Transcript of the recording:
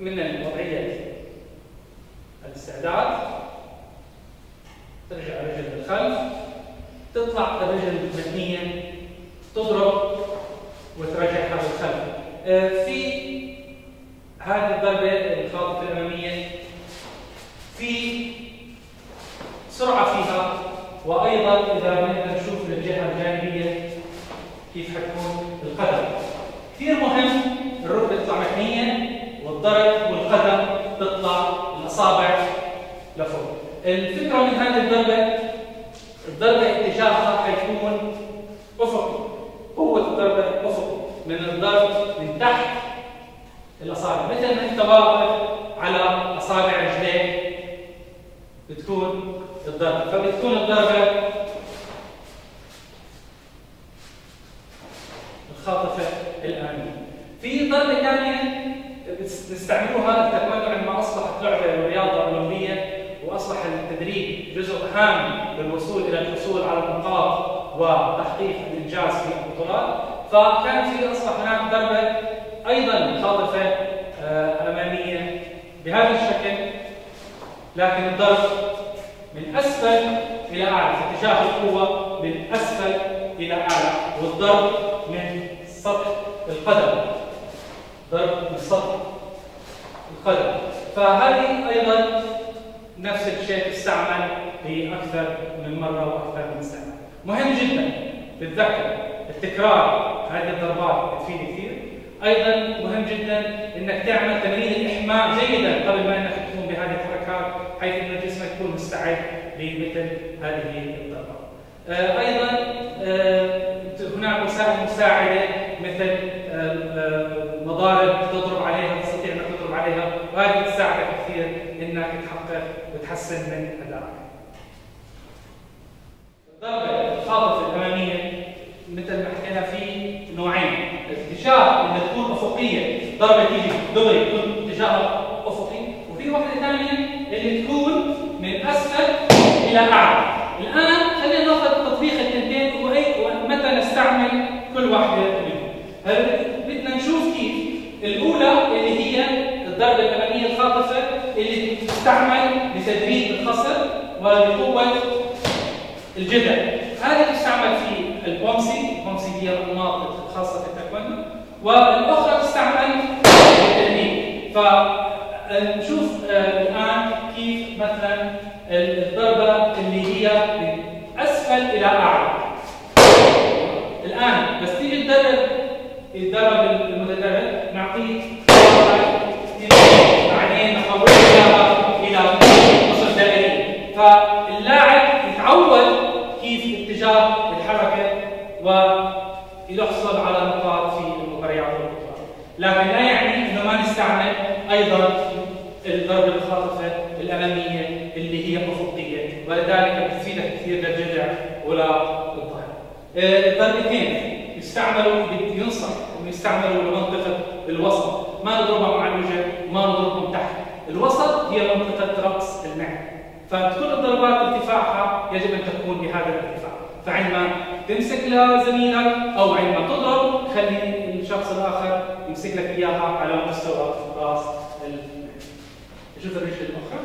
من الوضعيات الاستعداد ترجع رجل للخلف تطلع الرجل المتنية تضرب وترجعها للخلف آه، في هذه الضربة الخاطفة الأمامية في سرعة فيها وأيضا إذا بدنا نشوف الجهة الجانبية كيف حتكون القدم. كثير مهم الركبة تطلع محنية والضرب الأصابع لفوق. الفكرة من هذه الضربة الضربة اتجاهها حيكون أفقي. قوة الضربة أفقي. من الضرب من تحت الأصابع مثل ما أنت واقف على أصابع رجليك بتكون الضربة. فبتكون الضربة الخاطفة الآمنة في ضربة ثانية نستعملوها التايكوندو عندما أصبحت لعبة ورياضة أولمبية وأصبح التدريب جزء هام للوصول إلى الحصول على النقاط وتحقيق الإنجاز في البطولات. فكان في أصبح هناك ضربة أيضا خاطفة آه، أمامية بهذا الشكل لكن الضرب من أسفل إلى أعلى في اتجاه القوة من أسفل إلى أعلى والضرب من سطح القدم. ضرب سطح القدم. فهذه أيضا نفس الشيء تستعمل بأكثر من مرة وأكثر من استعمال مهم جدا تتذكر التكرار هذه الضربات تفيد كثير. أيضا مهم جدا إنك تعمل تمرين الإحماء جيدا قبل ما إنك تقوم بهذه الحركات حيث إن جسمك يكون مستعد لمثل هذه الضربات. آه، أيضا آه، هناك وسائل مساعدة مثل آه، مضارب تضرب عليها تستطيع انك تضرب عليها. وهذه تساعدك كثير إنك تحقق وتحسن من أدائك. الضربة الخاطفه الأمامية مثل ما حكينا في نوعين. الاتجاه انها تكون أفقية ضربه تيجي دغري تكون اتجاهها أفقي. وفي واحدة ثانية اللي تكون من أسفل إلى أعلى. الآن خلينا ناخذ تطبيق التنتين واي ومتى نستعمل كل واحدة منهم هلا بدنا نشوف كيف الاولى اللي هي الضربه الاماميه الخاطفه اللي تستعمل لتدريب الخصر ولقوة الجدل. هذه تستعمل في البومسي البومسي هي الانماط الخاصة في التايكوندو والأخرى تستعمل في التدريب فنشوف آه، الآن كيف مثلا الضربة اللي هي من أسفل إلى أعلى. الآن بس تيجي تدرب يتدرب المتدرب نعطيه بعدين نحولها إلى نصف دائري. فاللاعب يتعود كيف اتجاه الحركه ويحصل على نقاط في المباريات والبطولات لكن لا يعني إنه ما نستعمل أيضا الضربه الخاطفة الأمامية اللي هي أفقية. ولذلك بتفيدك كثير للجذع وللظهر. الضربتين يستعملوا ينصح انه يستعملوا لمنطقة الوسط، ما نضربها مع الوجه، ما نضربهم تحت. الوسط هي منطقة راس المعده. فتكون الضربات ارتفاعها يجب أن تكون بهذا الارتفاع فعندما تمسك لزميلك أو عندما تضرب خلي الشخص الآخر يمسك لك إياها على مستوى رأس شوف الرجل الاخرى